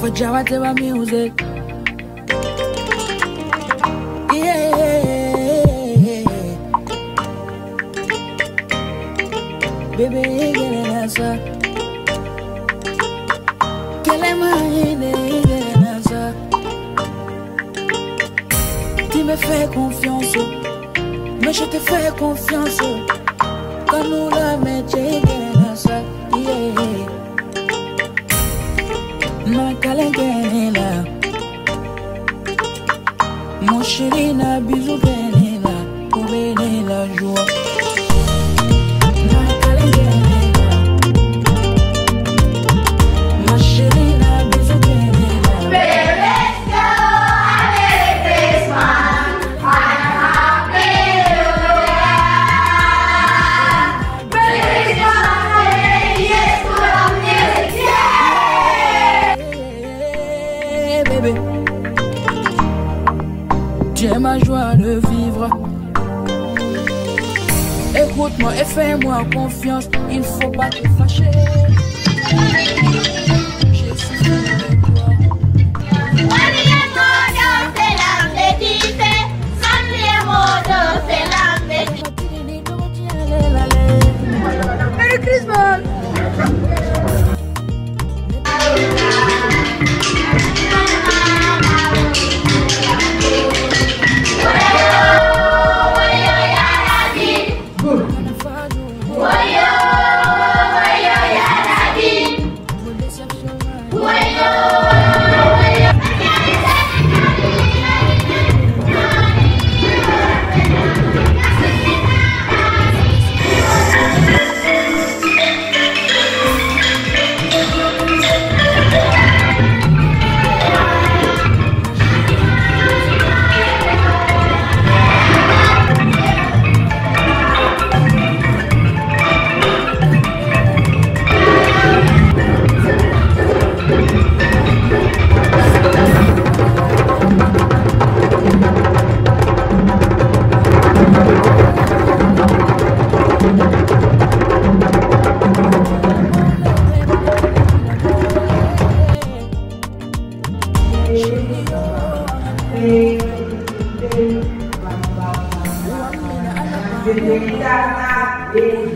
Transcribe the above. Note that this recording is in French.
for Jawateba music. Yeah. Baby, get an answer. Ma idée, get an answer. Tu me fais confiance, mais je te fais confiance. Quand nous la mettons, Mon chéri na bisou benela Oubene la joie Es ma joie de vivre. Écoute-moi et fais-moi confiance. Il faut pas te fâcher. J'ai Thank you.